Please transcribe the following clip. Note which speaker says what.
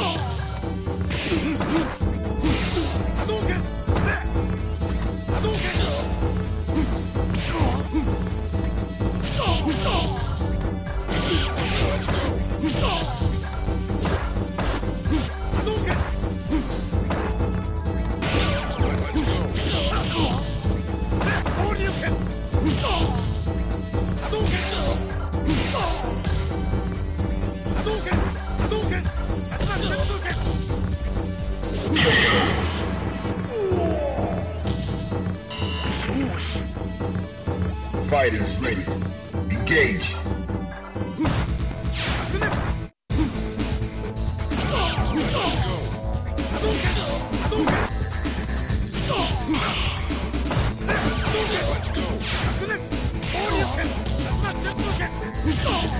Speaker 1: Hey! force. Fighters ready. Engage.
Speaker 2: Oh!